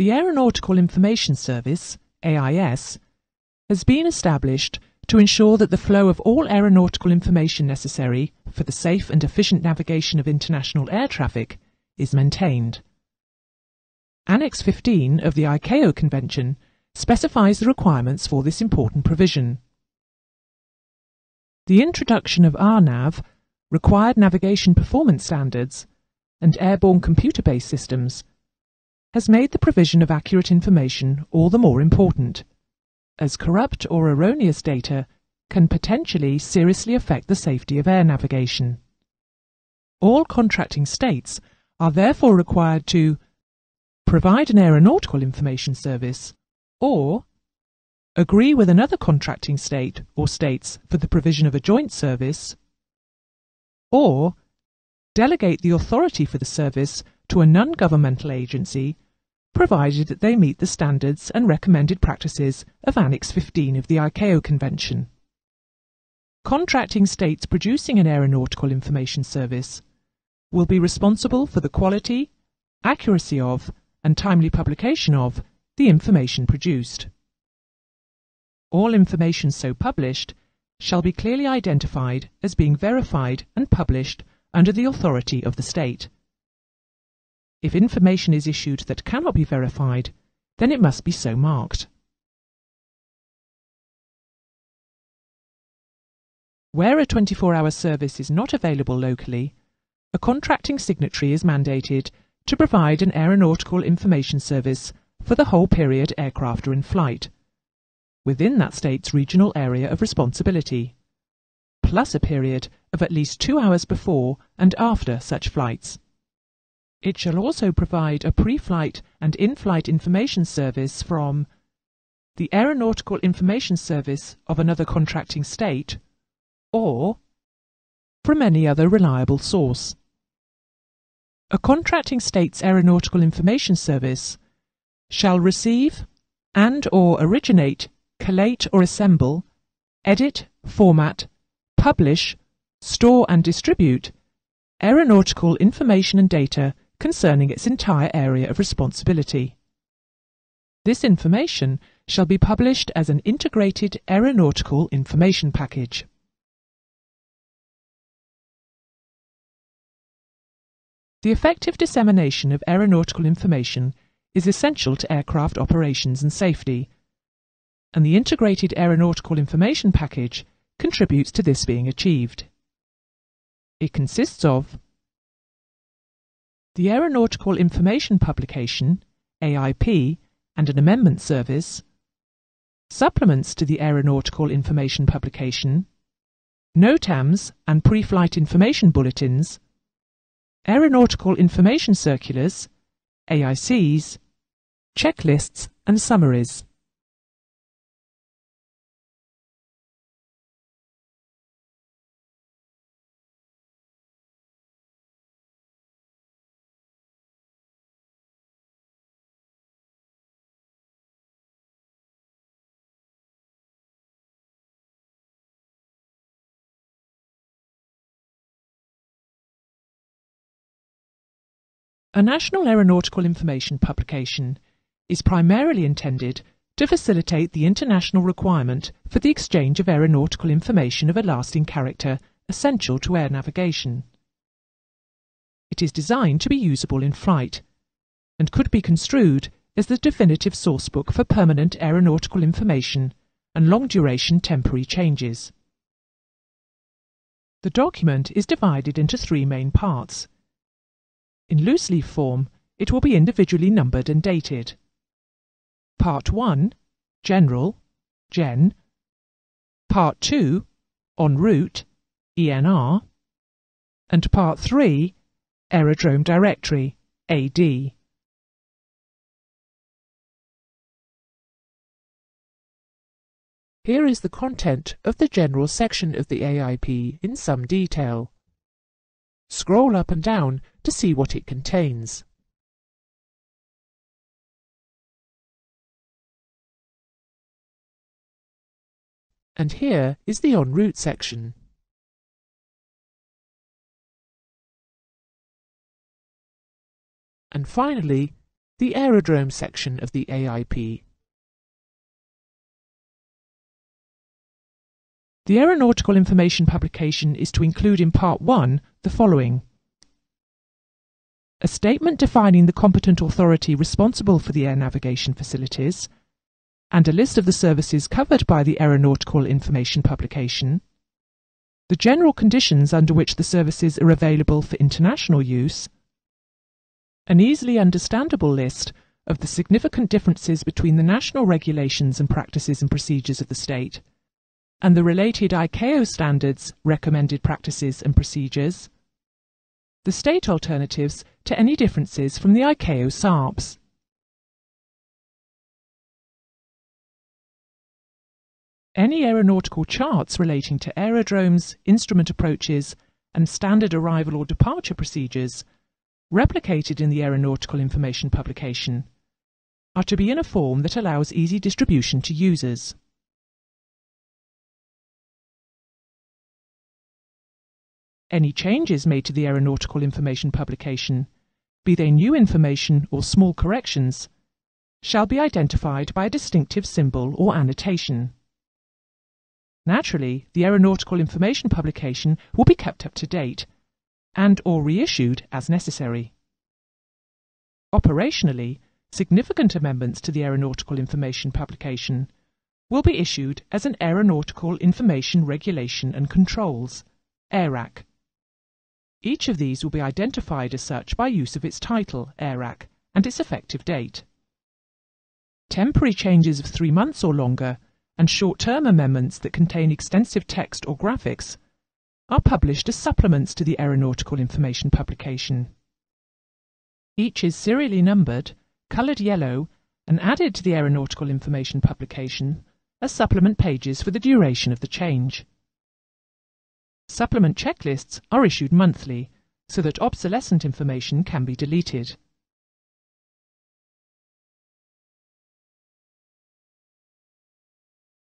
The Aeronautical Information Service, AIS, has been established to ensure that the flow of all aeronautical information necessary for the safe and efficient navigation of international air traffic is maintained. Annex 15 of the ICAO Convention specifies the requirements for this important provision. The introduction of RNAV, Required Navigation Performance Standards, and airborne computer-based systems has made the provision of accurate information all the more important, as corrupt or erroneous data can potentially seriously affect the safety of air navigation. All contracting states are therefore required to provide an aeronautical information service or agree with another contracting state or states for the provision of a joint service or delegate the authority for the service to a non-governmental agency provided that they meet the standards and recommended practices of Annex 15 of the ICAO Convention. Contracting states producing an aeronautical information service will be responsible for the quality, accuracy of, and timely publication of the information produced. All information so published shall be clearly identified as being verified and published under the authority of the state. If information is issued that cannot be verified, then it must be so marked. Where a 24-hour service is not available locally, a contracting signatory is mandated to provide an aeronautical information service for the whole period aircraft are in flight, within that state's regional area of responsibility, plus a period of at least two hours before and after such flights. It shall also provide a pre-flight and in-flight information service from the Aeronautical Information Service of another contracting state or from any other reliable source. A contracting state's aeronautical information service shall receive and or originate, collate or assemble, edit, format, publish, store and distribute aeronautical information and data concerning its entire area of responsibility. This information shall be published as an integrated aeronautical information package. The effective dissemination of aeronautical information is essential to aircraft operations and safety, and the integrated aeronautical information package contributes to this being achieved. It consists of the Aeronautical Information Publication, AIP, and an amendment service, supplements to the Aeronautical Information Publication, NOTAMs and pre-flight information bulletins, Aeronautical Information Circulars, AICs, checklists and summaries. A National Aeronautical Information publication is primarily intended to facilitate the international requirement for the exchange of aeronautical information of a lasting character essential to air navigation. It is designed to be usable in flight and could be construed as the definitive sourcebook for permanent aeronautical information and long-duration temporary changes. The document is divided into three main parts – in loose leaf form, it will be individually numbered and dated. Part 1, General, Gen. Part 2, En route, ENR. And Part 3, Aerodrome Directory, AD. Here is the content of the general section of the AIP in some detail. Scroll up and down to see what it contains. And here is the en route section. And finally, the aerodrome section of the AIP. The aeronautical information publication is to include in Part 1 the following. A statement defining the competent authority responsible for the air navigation facilities, and a list of the services covered by the aeronautical information publication, the general conditions under which the services are available for international use, an easily understandable list of the significant differences between the national regulations and practices and procedures of the state, and the related ICAO standards, recommended practices and procedures, the state alternatives to any differences from the ICAO SARPs. Any aeronautical charts relating to aerodromes, instrument approaches, and standard arrival or departure procedures replicated in the aeronautical information publication are to be in a form that allows easy distribution to users. Any changes made to the aeronautical information publication, be they new information or small corrections, shall be identified by a distinctive symbol or annotation. Naturally, the aeronautical information publication will be kept up to date and or reissued as necessary. Operationally, significant amendments to the aeronautical information publication will be issued as an Aeronautical Information Regulation and Controls AIRAC. Each of these will be identified as such by use of its title, AIRAC, and its effective date. Temporary changes of three months or longer and short-term amendments that contain extensive text or graphics are published as supplements to the aeronautical information publication. Each is serially numbered, coloured yellow, and added to the aeronautical information publication as supplement pages for the duration of the change. Supplement checklists are issued monthly so that obsolescent information can be deleted.